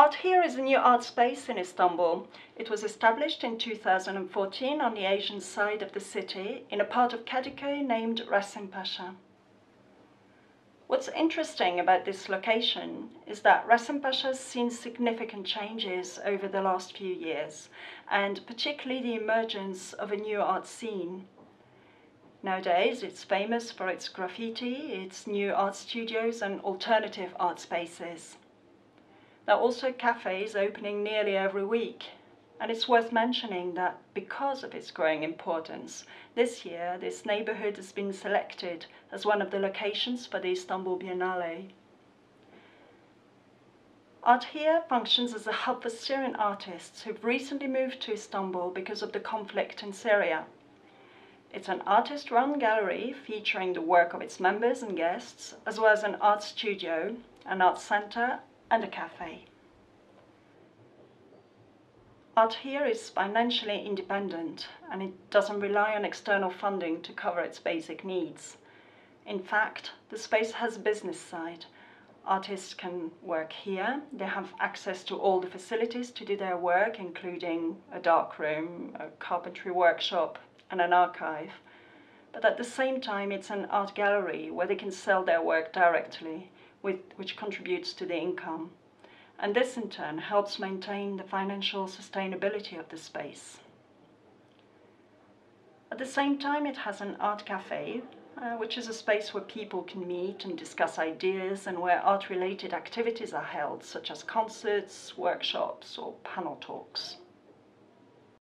Arthere is a new art space in Istanbul. It was established in 2014 on the Asian side of the city in a part of Kadıköy named Rasim Pasha. What's interesting about this location is that Rasim Pasha has seen significant changes over the last few years, and particularly the emergence of a new art scene. Nowadays, it's famous for its graffiti, its new art studios, and alternative art spaces. There are also cafes opening nearly every week. And it's worth mentioning that because of its growing importance, this year this neighborhood has been selected as one of the locations for the Istanbul Biennale. Arthere functions as a hub for Syrian artists who've recently moved to Istanbul because of the conflict in Syria. It's an artist-run gallery featuring the work of its members and guests, as well as an art studio, an art center, and a cafe. Arthere is financially independent and it doesn't rely on external funding to cover its basic needs. In fact, the space has a business side. Artists can work here. They have access to all the facilities to do their work, including a dark room, a carpentry workshop, and an archive. But at the same time, it's an art gallery where they can sell their work directly, with, which contributes to the income and this in turn helps maintain the financial sustainability of the space. At the same time, it has an art cafe, uh, which is a space where people can meet and discuss ideas and where art related activities are held, such as concerts, workshops, or panel talks.